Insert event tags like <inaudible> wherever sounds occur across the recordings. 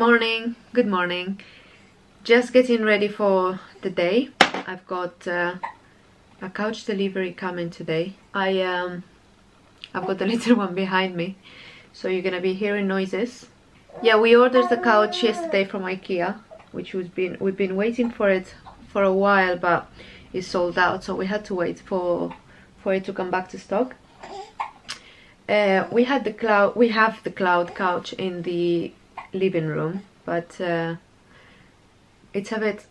Morning, good morning. Just getting ready for the day. I've got uh, a couch delivery coming today. I um, I've got the <laughs> little one behind me, so you're gonna be hearing noises. Yeah, we ordered the couch yesterday from IKEA, which we've been we've been waiting for it for a while, but it's sold out, so we had to wait for for it to come back to stock. Uh, we had the cloud we have the cloud couch in the living room but uh, it's a bit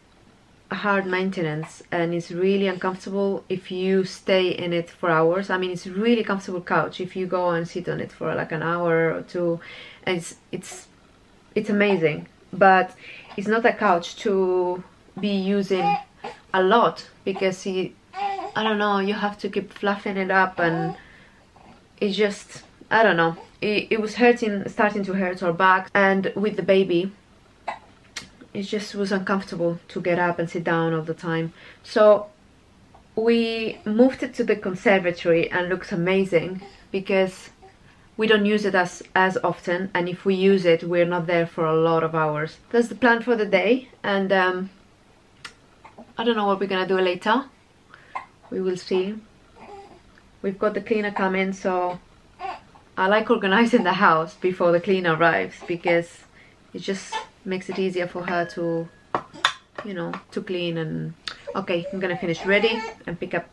hard maintenance and it's really uncomfortable if you stay in it for hours. I mean it's really comfortable couch if you go and sit on it for like an hour or two and it's it's it's amazing. But it's not a couch to be using a lot because it, i don't know you have to keep fluffing it up and it's just I don't know it, it was hurting starting to hurt our back. And with the baby it just was uncomfortable to get up and sit down all the time. So we moved it to the conservatory and looks amazing because we don't use it as as often. And if we use it we're not there for a lot of hours. That's the plan for the day. And um, I don't know what we're gonna do later. We will see. We've got the cleaner coming so I like organizing the house before the cleaner arrives because it just makes it easier for her to you know to clean and okay I'm gonna finish ready and pick up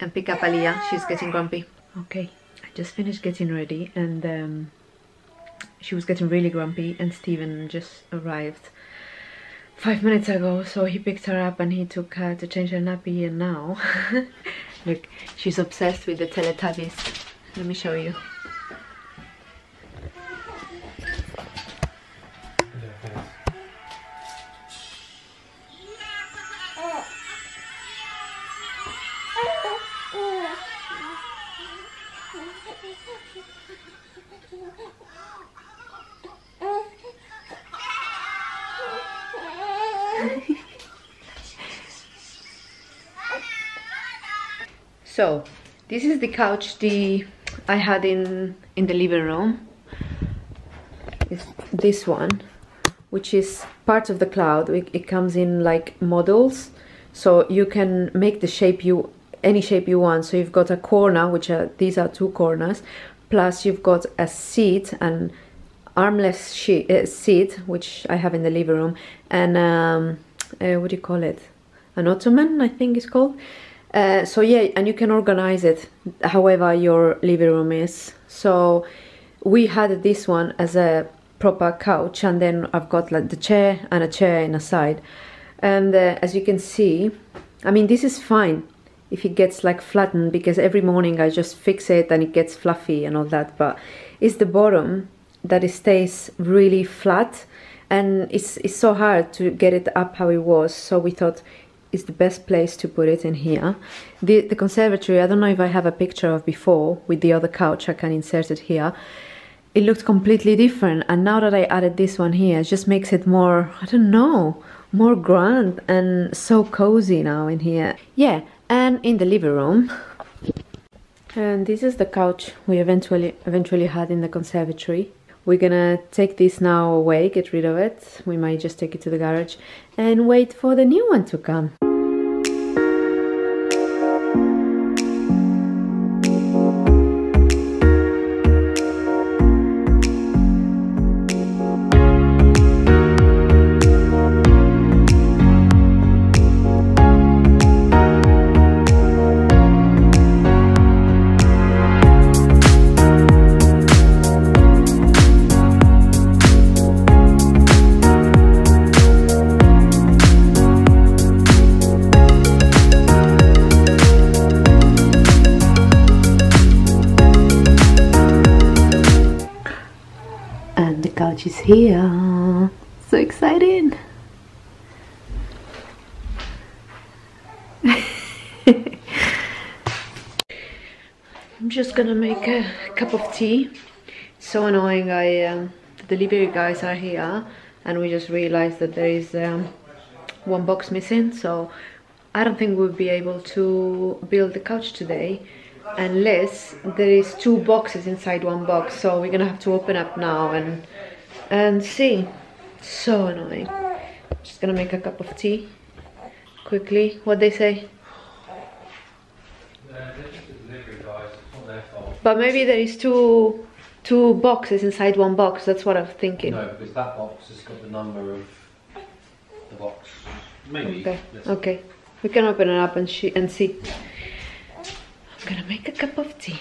and pick up Aliyah. She's getting grumpy. Okay I just finished getting ready and um, she was getting really grumpy and Steven just arrived five minutes ago so he picked her up and he took her to change her nappy and now. <laughs> Look she's obsessed with the Teletubbies let me show you. <laughs> so this is the couch the I had in in the living room is this one which is part of the cloud. It, it comes in like models. So you can make the shape you any shape you want. So you've got a corner which are these are two corners plus you've got a seat and armless uh, seat which I have in the living room and um, uh, what do you call it? An ottoman I think it's called uh, so yeah, and you can organize it however your living room is. So we had this one as a proper couch and then I've got like the chair and a chair in a side. And uh, as you can see, I mean this is fine if it gets like flattened because every morning I just fix it and it gets fluffy and all that but it's the bottom that it stays really flat and it's, it's so hard to get it up how it was so we thought is the best place to put it in here. The, the conservatory, I don't know if I have a picture of before with the other couch, I can insert it here. It looked completely different and now that I added this one here, it just makes it more, I don't know, more grand and so cozy now in here. Yeah, and in the living room. And this is the couch we eventually eventually had in the conservatory. We're gonna take this now away, get rid of it. We might just take it to the garage and wait for the new one to come. Here. So excited. <laughs> I'm just gonna make a cup of tea. It's so annoying. I um, the delivery guys are here, and we just realized that there is um, one box missing. So I don't think we'll be able to build the couch today unless there is two boxes inside one box. So we're gonna have to open up now and and see. So annoying. Just gonna make a cup of tea quickly. What they say? But maybe there is two two boxes inside one box. That's what I'm thinking. No, because that box has got the number of the box. Maybe. Okay. Let's- Okay. We can open it up and she and see. I'm gonna make a cup of tea.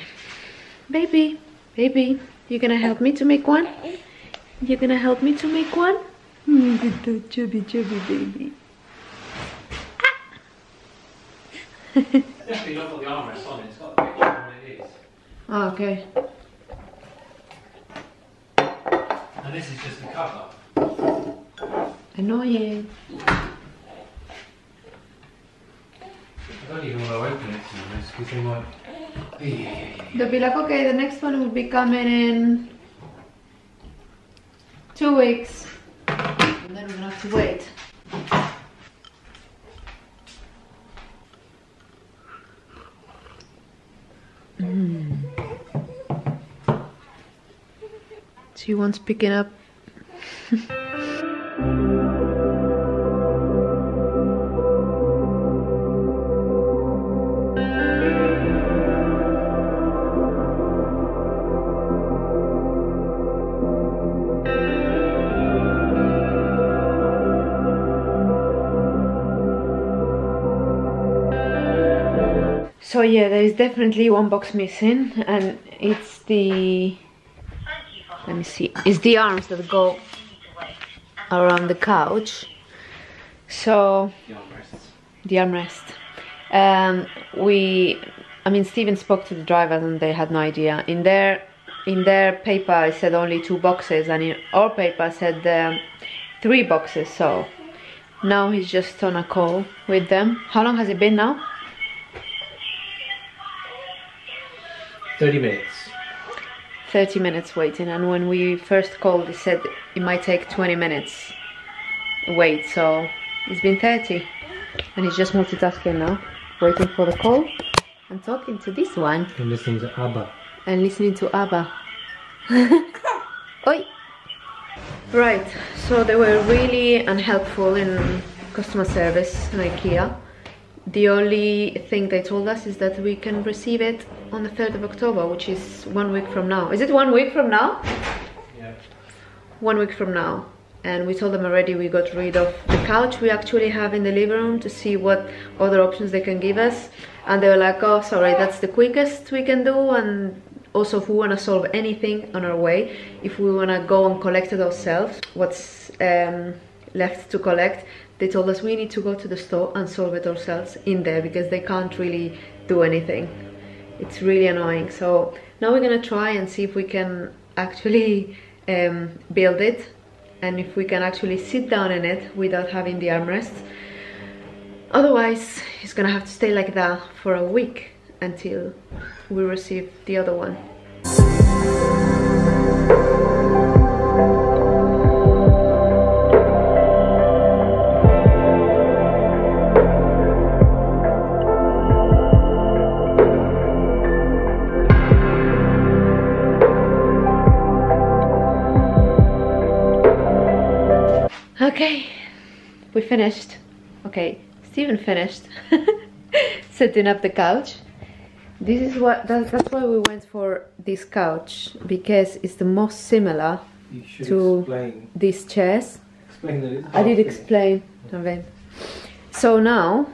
Baby, baby, you gonna help me to make one? You're gonna help me to make one? Mm, little chubby chubby baby. Definitely not got the armrest on it. It's got the picture of it is. Oh, okay. And this is just the cover. Annoying. I don't even want to open it to be honest, because they might. They'll be like, okay, the next one will be coming in two weeks. And then we're gonna have to wait. Mm. She wants picking up. <laughs> So yeah, there is definitely one box missing, and it's the. Let me see. It's the arms that go around the couch. So The armrest. Um, we, I mean, Steven spoke to the drivers and they had no idea. In their, in their paper, it said only two boxes, and in our paper said um, three boxes. So now he's just on a call with them. How long has it been now? 30 minutes. 30 minutes waiting and when we first called it said it might take 20 minutes wait so it's been 30 and he's just multitasking now waiting for the call and talking to this one I'm listening to ABBA. and listening to ABBA <laughs> Oi! right so they were really unhelpful in customer service in IKEA the only thing they told us is that we can receive it on the 3rd of October which is one week from now is it one week from now? Yeah. one week from now and we told them already we got rid of the couch we actually have in the living room to see what other options they can give us and they were like oh sorry that's the quickest we can do and also if we want to solve anything on our way if we want to go and collect it ourselves what's um, left to collect they told us we need to go to the store and solve it ourselves in there because they can't really do anything. It's really annoying. So now we're gonna try and see if we can actually um, build it and if we can actually sit down in it without having the armrests. Otherwise it's gonna have to stay like that for a week until we receive the other one finished. Okay, Steven finished <laughs> setting up the couch. This is what that, that's why we went for this couch because it's the most similar To- explain. these chairs. Explain that it's I did explain. David. So now,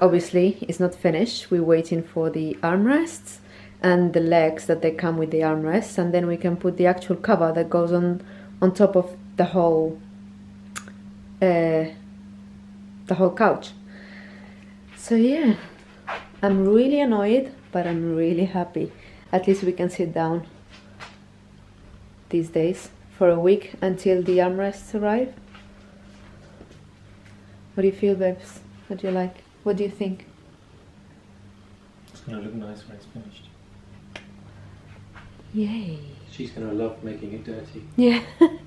obviously, it's not finished. We're waiting for the armrests and the legs that they come with the armrests, and then we can put the actual cover that goes on on top of the whole uh, the whole couch. So yeah, I'm really annoyed, but I'm really happy. At least we can sit down these days for a week until the armrests arrive. What do you feel, babes? What do you like? What do you think? It's going to look nice when it's finished. Yay! She's going to love making it dirty. Yeah.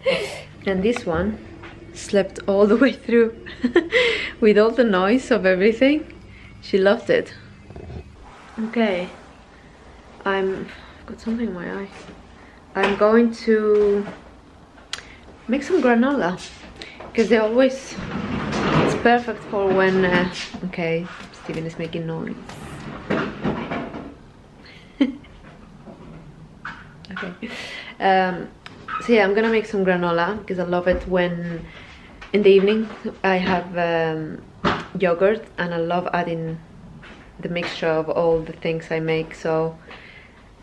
<laughs> and this one slept all the <laughs> way through with all the noise of everything. She loved it. Okay. I'm I've got something in my eye. I'm going to make some granola because they always it's perfect for when uh, okay Steven is making noise <laughs> okay um, so yeah I'm gonna make some granola because I love it when in the evening I have um, yogurt and I love adding the mixture of all the things I make so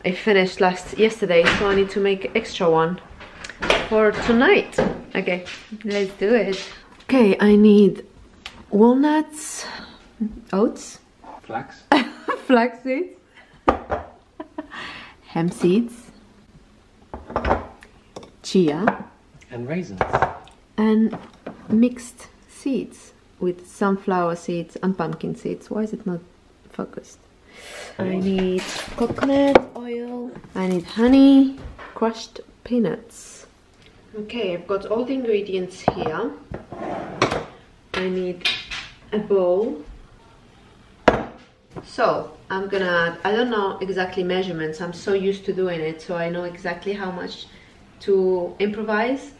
I finished last yesterday so I need to make extra one for tonight okay let's do it okay I need walnuts oats Flax. <laughs> flax seeds <laughs> hemp seeds chia And raisins. and mixed seeds with sunflower seeds and pumpkin seeds. Why is it not focused? I need coconut oil. I need honey, crushed peanuts. Okay, I've got all the ingredients here. I need a bowl. So I'm gonna, I don't know exactly measurements. I'm so used to doing it, so I know exactly how much to improvise.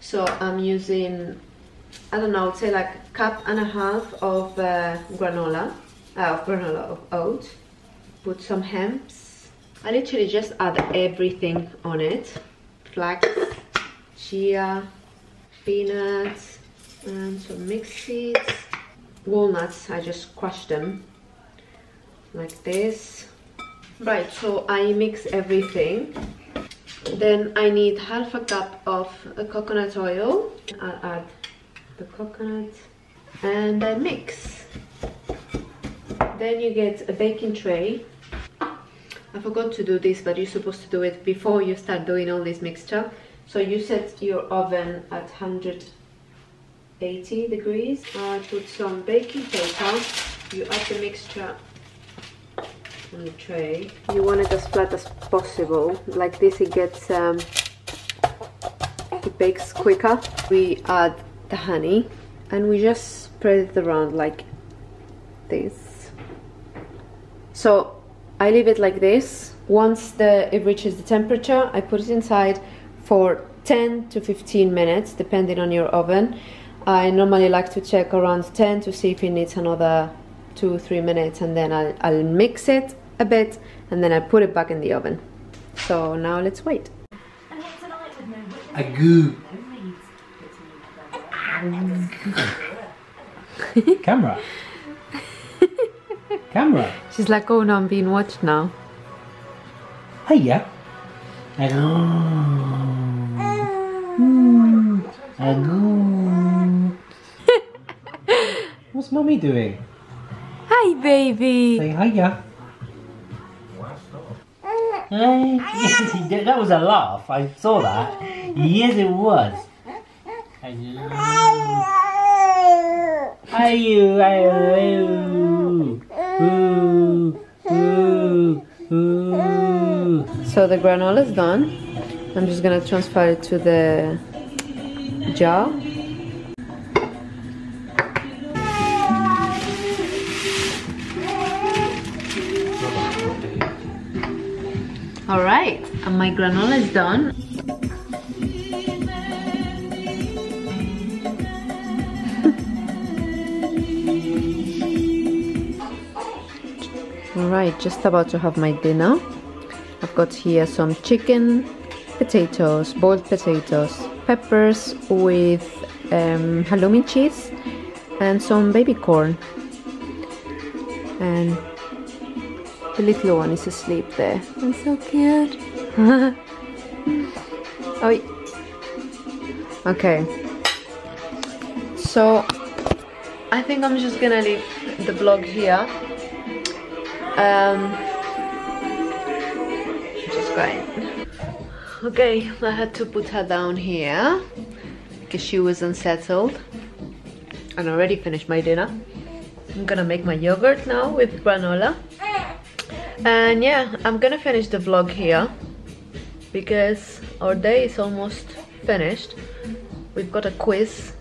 So I'm using, I don't know, I'd say like cup and a half of uh, granola, uh, of granola of oats. Put some hemps. I literally just add everything on it. Flax, chia, peanuts, and some mixed seeds. Walnuts, I just crush them like this. Right, so I mix everything then I need half a cup of coconut oil. I'll add the coconut and I mix. Then you get a baking tray. I forgot to do this, but you're supposed to do it before you start doing all this mixture. So you set your oven at 180 degrees. I put some baking paper. You add the mixture on the tray. You want it as flat as possible. Like this it gets, um, it bakes quicker. We add the honey and we just spread it around like this. So I leave it like this. Once the it reaches the temperature, I put it inside for 10 to 15 minutes, depending on your oven. I normally like to check around 10 to see if it needs another two three minutes and then I'll, I'll mix it a bit and then I put it back in the oven so now let's wait A goo. <laughs> Camera. Camera. she's like oh no I'm being watched now Hiya. Hello. Mm. Hello. What's mommy doing? hi baby Say hiya. Hey, yes. <laughs> That was a laugh. I saw that. Yes, it was. Hello. Ayu, ayu, ayu. Ooh, ooh, ooh. so the granola is done I'm just gonna transfer it to the jar all right and my granola is done all right just about to have my dinner I've got here some chicken, potatoes, boiled potatoes, peppers with um, halloumi cheese, and some baby corn. And the little one is asleep there. That's so cute. <laughs> Oi. Okay. So I think I'm just gonna leave the vlog here. Um, just going. Okay, I had to put her down here because she was unsettled. And already finished my dinner. I'm gonna make my yogurt now with granola. And yeah, I'm gonna finish the vlog here because our day is almost finished. We've got a quiz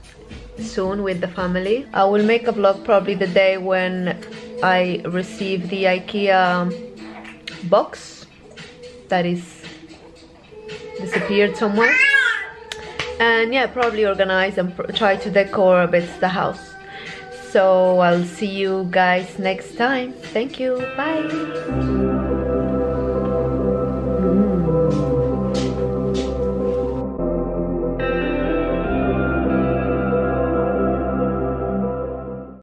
soon with the family. I will make a vlog probably the day when I receive the IKEA um, box that is disappeared somewhere. and yeah probably organize and try to decor a bit the house so I'll see you guys next time thank you bye